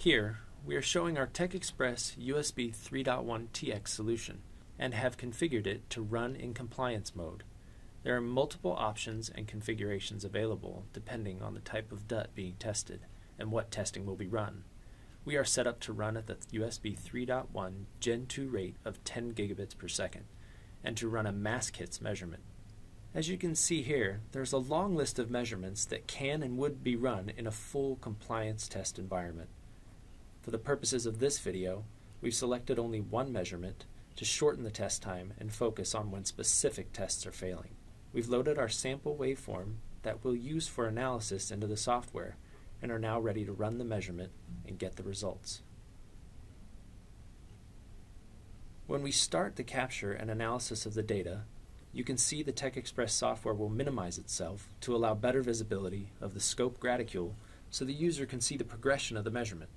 Here, we are showing our TekExpress USB 3.1 TX solution and have configured it to run in compliance mode. There are multiple options and configurations available depending on the type of DUT being tested and what testing will be run. We are set up to run at the USB 3.1 Gen 2 rate of 10 gigabits per second and to run a mask hits measurement. As you can see here, there's a long list of measurements that can and would be run in a full compliance test environment. For the purposes of this video, we've selected only one measurement to shorten the test time and focus on when specific tests are failing. We've loaded our sample waveform that we'll use for analysis into the software and are now ready to run the measurement and get the results. When we start the capture and analysis of the data, you can see the TekExpress software will minimize itself to allow better visibility of the scope graticule so the user can see the progression of the measurement.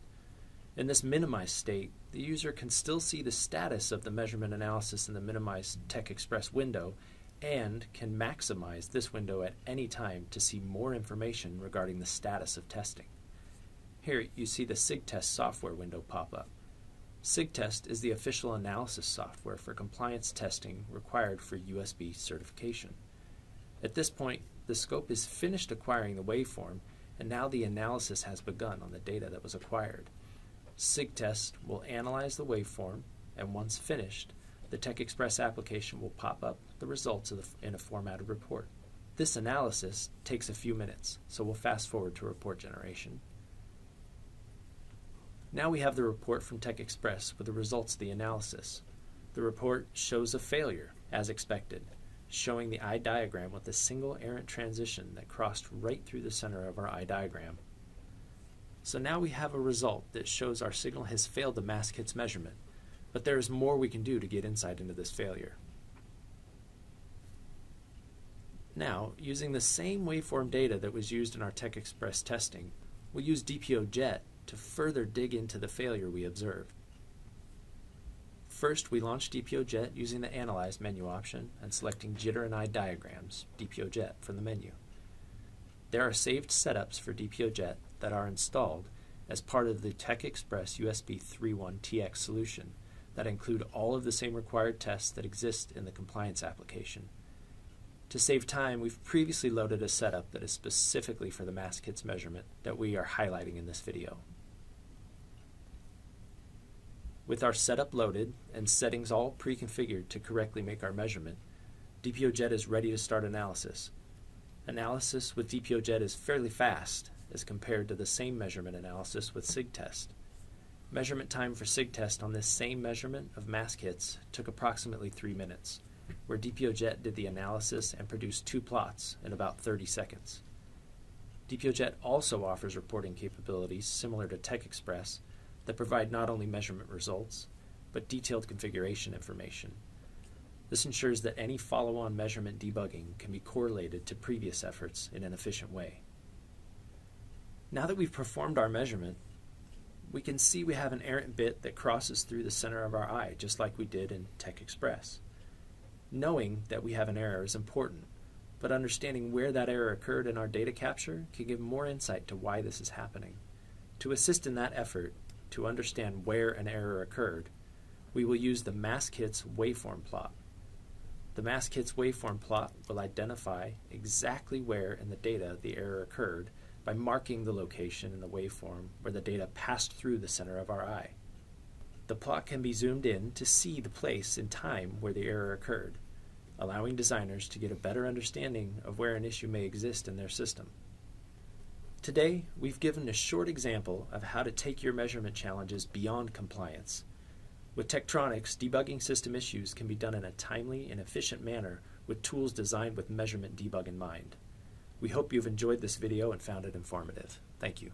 In this minimized state, the user can still see the status of the measurement analysis in the minimized TekExpress window and can maximize this window at any time to see more information regarding the status of testing. Here you see the SIGTEST software window pop up. SIGTEST is the official analysis software for compliance testing required for USB certification. At this point, the scope is finished acquiring the waveform, and now the analysis has begun on the data that was acquired. SIGTEST will analyze the waveform, and once finished, the TekExpress application will pop up the results the, in a formatted report. This analysis takes a few minutes, so we'll fast forward to report generation. Now we have the report from TekExpress with the results of the analysis. The report shows a failure, as expected, showing the eye diagram with a single errant transition that crossed right through the center of our eye diagram. So now we have a result that shows our signal has failed the mask hits measurement, but there is more we can do to get insight into this failure. Now, using the same waveform data that was used in our TekExpress testing, we'll use DPOJet to further dig into the failure we observed. First, we launch DPOJet using the Analyze menu option and selecting Jitter and Eye Diagrams, DPOJet, from the menu. There are saved setups for DPOJet that are installed as part of the TekExpress USB 3.1 TX solution that include all of the same required tests that exist in the compliance application. To save time, we've previously loaded a setup that is specifically for the mask hits measurement that we are highlighting in this video. With our setup loaded and settings all pre-configured to correctly make our measurement, DPOJet is ready to start analysis. Analysis with DPOJet is fairly fast as compared to the same measurement analysis with SIGTEST. Measurement time for SIGTEST on this same measurement of mask hits took approximately 3 minutes, where DPOJet did the analysis and produced two plots in about 30 seconds. DPOJet also offers reporting capabilities similar to TekExpress that provide not only measurement results, but detailed configuration information. This ensures that any follow on measurement debugging can be correlated to previous efforts in an efficient way. Now that we've performed our measurement, we can see we have an errant bit that crosses through the center of our eye, just like we did in TekExpress. Knowing that we have an error is important, but understanding where that error occurred in our data capture can give more insight to why this is happening. To assist in that effort, to understand where an error occurred, we will use the mask hits waveform plot. The mask hits waveform plot will identify exactly where in the data the error occurred by marking the location in the waveform where the data passed through the center of our eye. The plot can be zoomed in to see the place and time where the error occurred, allowing designers to get a better understanding of where an issue may exist in their system. Today, we've given a short example of how to take your measurement challenges beyond compliance. With Tektronix, debugging system issues can be done in a timely and efficient manner with tools designed with measurement debug in mind. We hope you've enjoyed this video and found it informative. Thank you.